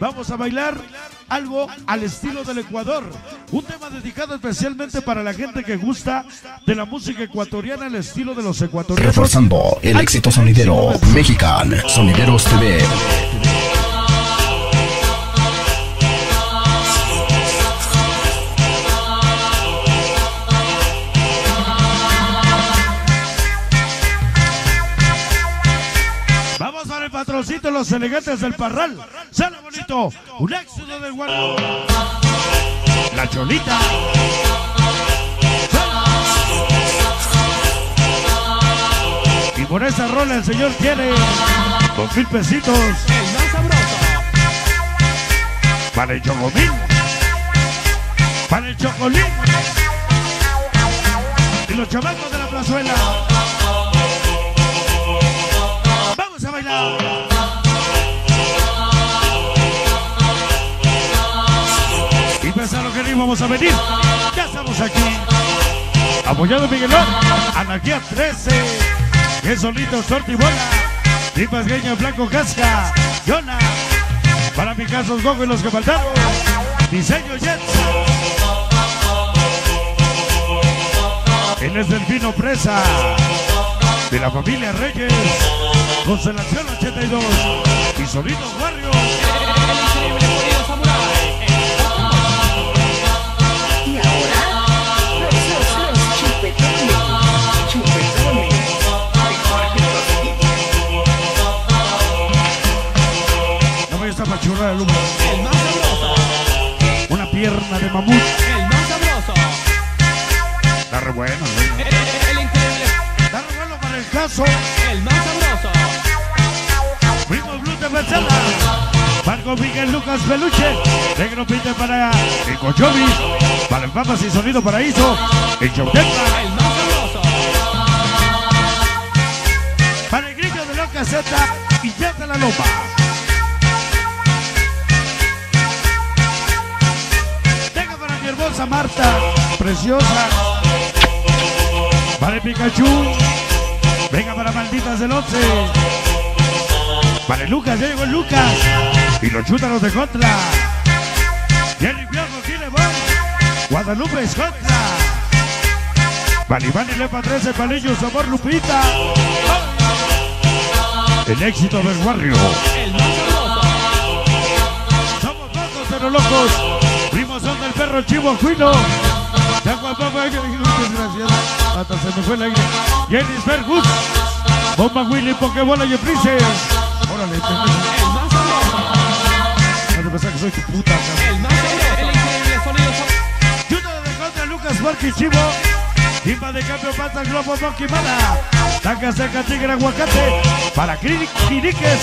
vamos a bailar algo al estilo del Ecuador. Un tema dedicado especialmente para la gente que gusta de la música ecuatoriana al estilo de los ecuatorianos. Reforzando el éxito sonidero Mexican Sonideros TV. Los elegantes del Parral. Sale bonito, un éxito del guardo. La cholita. Y por esa rola el señor quiere dos mil pesitos. Para el chocomil. Para el chocolín. Y los chamacos de la plazuela. Vamos a bailar. Íbamos a venir. Ya estamos aquí. Apoyado Miguelón. Anarquía 13. Que solito, sorte y bola. Tipas Gueña, Blanco Casca. Yona. Para mi caso, Gogo y los que faltamos. Diseño Jets. Él es Delfino Presa. De la familia Reyes. Constelación 82. Y Solito Barrio. Pachurrar el. El más sabroso. Una pierna de mamut. El más sabroso. Está re bueno. ¿no? El, el increíble. Está re bueno para el caso. El más sabroso. Primo Blue de Becerra. Marco Miguel Lucas Peluche. Negro Pinte para el Cochovis. Para el Papas y Sonido Paraíso. El Chautepa. El más sabroso. Para el grillo de la caseta. Y ya de la loma. Marta. Preciosa. El Pikachu. Venga para Malditas del 11. Para el Lucas, ya llegó Lucas. Y los chútaros de contra. Jerry tiene voz. Guadalupe es contra. Para Iván y Lepa 13, Palillo, Sabor Lupita. El éxito del barrio. Somos pocos pero locos. Primos son del perro Chivo Juino. Ya papá, desgraciado. Hasta se me fue el aire. Jenny Fergus. Bomba Willy, Pokebola y Princess. Órale. El más no te pensás que soy tu puta. El más. El increíble sonido. Juno de contra Lucas Marque Chivo. Timba de cambio, pata, globo, mala. Taca, seca, tigre, aguacate. Para Quiriques.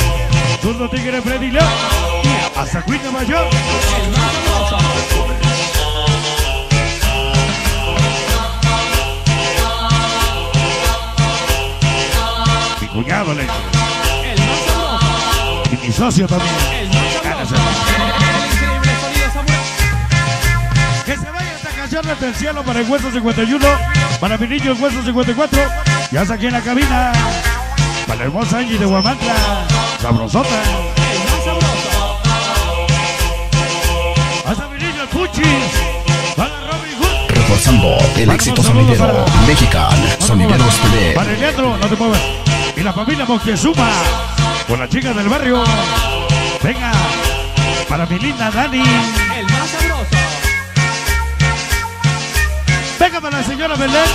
Zurdo, tigre, Freddy León. Hasta Cuita Mayor. Mi cuñado le. Y mi socio también. El vaya esta canción desde el cielo para el Hueso 51. Para mi niño el Hueso 54. Ya está aquí en la cabina. Para la hermosa Angie de Guamantla. Sabrosota. Hasta mi niño el Puchis. Para Robin Hood. Reforzando el éxito sonidero Mexican Sonideros TV. Para el Leandro, no te muevas. Y la familia Moctezuma. Con la chica del barrio. Venga. Para mi linda Dani. Venga para la señora Belén.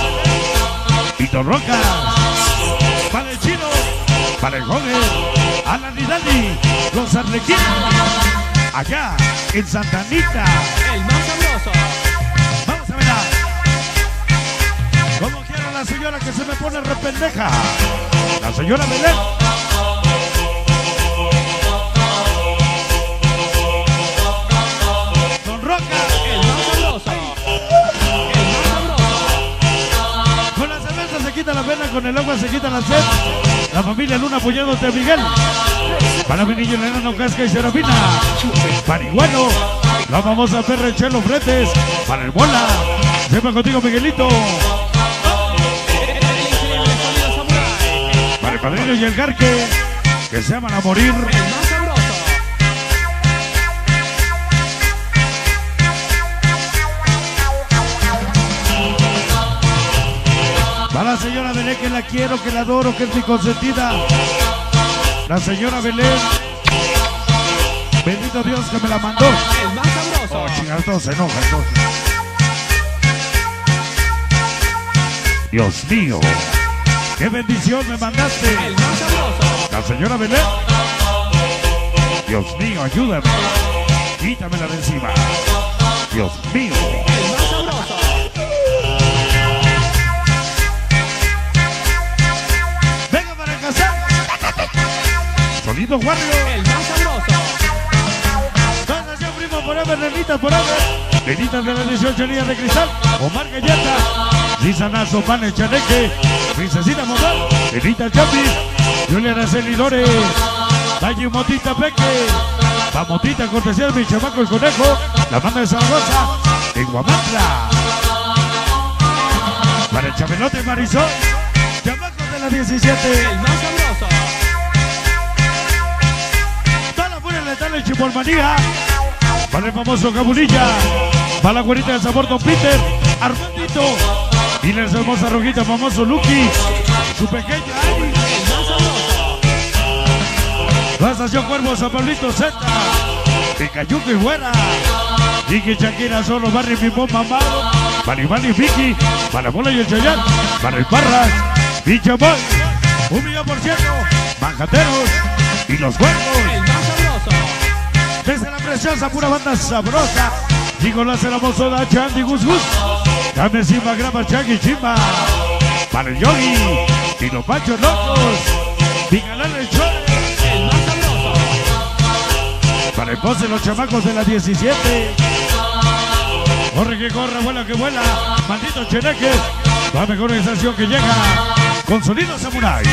Pito Roca. Para el chino. Para el joven. Alan y Dani. Los arlequinos. Allá en Santa Anita. El más sabroso. Vamos a ver. Como quiera la señora que se me pone rependeja. La señora Belén. Con el agua se quita la sed. La familia Luna apoyándote a Miguel. Para mi niño enano Casca y Serafina. Para Iguano. La famosa perra Chelo Fretes. Para el Bola. Sepa contigo, Miguelito. Para el padrino y el Garque. Que se aman a morir. Que la quiero, que la adoro, que es mi consentida. La señora Belén. Bendito Dios que me la mandó. El más sabroso. Oh, chingar, todo se enoja entonces. Dios mío, qué bendición me mandaste. El más sabroso. La señora Belén. Dios mío, ayúdame. Quítamela de encima. Dios mío. Sonido Warrior. El más sabroso. Nación Primo Forever, Nenitas Forever. Nenitas de las 18 líneas de cristal. Omar Galleta. Lisa Nazo, Pane Chaneque. Princesita Modal. Nenita Chapi. Julia Araceli Lores. Valle Motita Peque. Pamotita, cortesía mi chamaco el conejo. La banda de Zaragoza. En Guamantla. Para el Chabelote Marisol. Chamacos de la 17. El más sabroso. Letal de Chipolmanía. Para el famoso Cabulilla. Para la güerita de sabor Don Peter. Armandito. Y la hermosa rojita famoso Lucky. Su pequeña. El sabroso. La estación Cuervo San Pablito Z. Picayuco y Güera. Vicky Shakira solo Barry mamado. Para Iván y Vicky. Para la bola y el Chayán. Para el Parras. Bicha Boy. Un millón por ciento. Manjateros. Y los Cuervos. Desde la preciosa pura banda sabrosa. Nicolás el hermoso da Chandy Gus Gus. Dame Simba graba Changi Chimba. Para el Yogi. Y los Panchos Locos. Pigalán el sabroso. Para el pose los chamacos de la 17. Corre que corre, vuela que vuela. Maldito Cheneque. La mejor organización que llega. Con sonido samurai.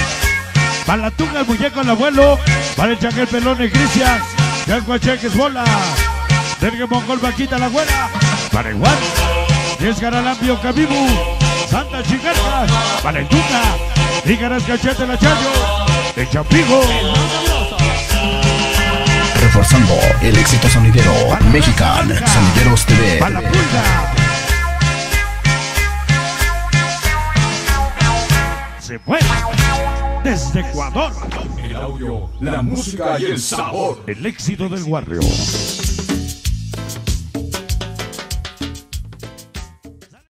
Para la tunga el muñeco el abuelo. Para el chaquel pelón y. Yanco Cheques bola. Dergue Mongol Vaquita la güera. Para Juan. Diez Garalambio Cabibu. Santa Chicarca. Para el tunga. Dígaras Cachete la Chayo. El Champigo. Reforzando el éxito sonidero Mexican Sonideros TV. Para la pulga. Se fue desde Ecuador El audio, la música y el sabor. el éxito del Warrior.